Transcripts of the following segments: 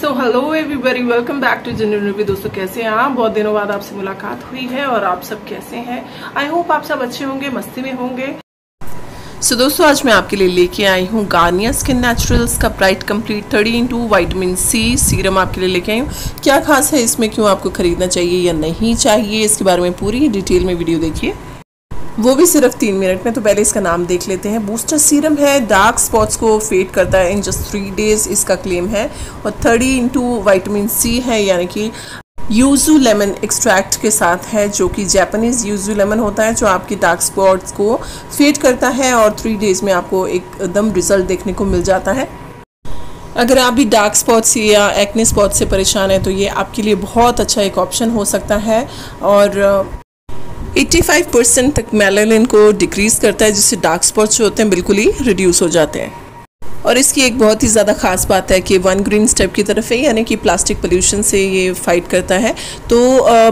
So hello everybody welcome back to general review दोस्तों कैसे हैं आप? बहुत दिनों बाद आपसे मुलाकात हुई है और आप सब कैसे हैं? आई होप आप सब अच्छे होंगे मस्ती में होंगे। सो so, दोस्तों आज मैं आपके लिए लेके आई हूँ गार्नियर स्किन नेचुरल्स का bright complete thirty into vitamin C serum आपके लिए लेके आई हूँ। क्या खास है इसमें? क्यों आपको खरीदना चाहिए या नहीं चाहिए? इसके बारे में पूरी डिटेल में वीडियो देखिए। वो भी सिर्फ़ तीन मिनट में तो पहले इसका नाम देख लेते हैं। बूस्टर सीरम है डार्क स्पॉट्स को फेड करता है इन जस्ट थ्री डेज़ इसका क्लेम है। और थर्टी इंटू वाइटमिन सी है, यानी कि यूजू लेमन एक्सट्रैक्ट के साथ है, जो कि जापानीज़ यूजू लेमन होता है, जो आपकी डार्क स्पॉट्स को फेड करता है और थ्री डेज़ में आपको एकदम रिज़ल्ट देखने को मिल जाता है। अगर आप भी डार्क स्पॉट्स या एक्ने स्पॉट से परेशान हैं तो ये आपके लिए बहुत अच्छा एक ऑप्शन हो सकता है। और 85 परसेंट तक मेलानिन को डिक्रीज़ करता है, जिससे डार्क स्पॉट्स जो होते हैं बिल्कुल ही रिड्यूस हो जाते हैं। और इसकी एक बहुत ही ज़्यादा ख़ास बात है कि वन ग्रीन स्टेप की तरफ़ है, यानी कि प्लास्टिक पोल्यूशन से ये फाइट करता है। तो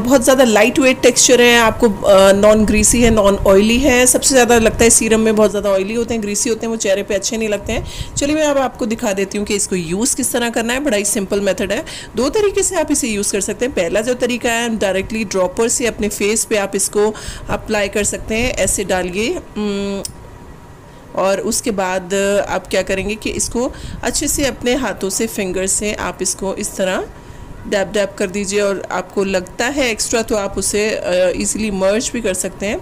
बहुत ज़्यादा लाइट वेट टेक्स्चर है, आपको नॉन ग्रीसी है नॉन ऑयली है। सबसे ज़्यादा लगता है सीरम में बहुत ज़्यादा ऑयली होते हैं ग्रीसी होते हैं, वो चेहरे पर अच्छे नहीं लगते हैं। चलिए मैं अब आपको दिखा देती हूँ कि इसको यूज़ किस तरह करना है। बड़ा ही सिंपल मेथड है। दो तरीके से आप इसे यूज़ कर सकते हैं। पहला जो तरीका है डायरेक्टली ड्रॉपर से अपने फेस पे आप इसको अप्लाई कर सकते हैं। ऐसे डालिए और उसके बाद आप क्या करेंगे कि इसको अच्छे से अपने हाथों से फिंगर से आप इसको इस तरह डैप डैप कर दीजिए और आपको लगता है एक्स्ट्रा तो आप उसे ईज़िली मर्ज भी कर सकते हैं।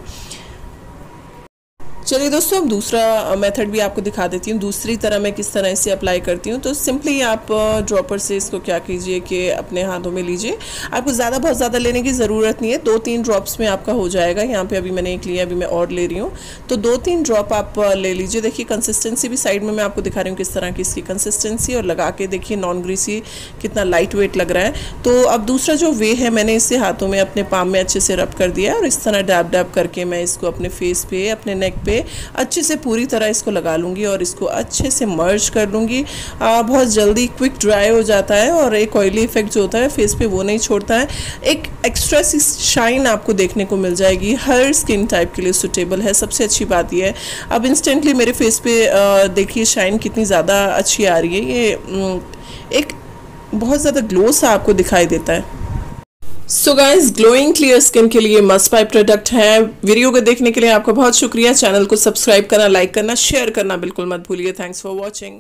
चलिए दोस्तों, अब दूसरा मेथड भी आपको दिखा देती हूँ। दूसरी तरह मैं किस तरह इसे अप्लाई करती हूँ। तो सिंपली आप ड्रॉपर से इसको क्या कीजिए कि अपने हाथों में लीजिए। आपको ज़्यादा, बहुत ज़्यादा लेने की ज़रूरत नहीं है। दो तीन ड्रॉप्स में आपका हो जाएगा। यहाँ पे अभी मैंने एक लिया, अभी मैं और ले रही हूँ। तो दो तीन ड्रॉप आप ले लीजिए। देखिए कंसिस्टेंसी भी साइड में मैं आपको दिखा रही हूँ किस तरह की इसकी कंसिस्टेंसी और लगा के देखिए नॉन ग्रीसी कितना लाइट वेट लग रहा है। तो अब दूसरा जो वे है, मैंने इसे हाथों में अपने पाम में अच्छे से रब कर दिया और इस तरह डैब डैब करके मैं इसको अपने फेस पे, अपने नेक अच्छे से पूरी तरह इसको लगा लूँगी और इसको अच्छे से मर्ज कर लूँगी। बहुत जल्दी क्विक ड्राई हो जाता है और एक ऑयली इफ़ेक्ट जो होता है फेस पे वो नहीं छोड़ता है। एक एक्स्ट्रा सी शाइन आपको देखने को मिल जाएगी। हर स्किन टाइप के लिए सुटेबल है। सबसे अच्छी बात यह है। अब इंस्टेंटली मेरे फेस पे देखिए शाइन कितनी ज़्यादा अच्छी आ रही है। ये एक बहुत ज़्यादा ग्लो सा आपको दिखाई देता है। So guys glowing clear skin के लिए मस्ट बाय प्रोडक्ट है। वीडियो को देखने के लिए आपका बहुत शुक्रिया। चैनल को सब्सक्राइब करना लाइक करना शेयर करना बिल्कुल मत भूलिए। Thanks for watching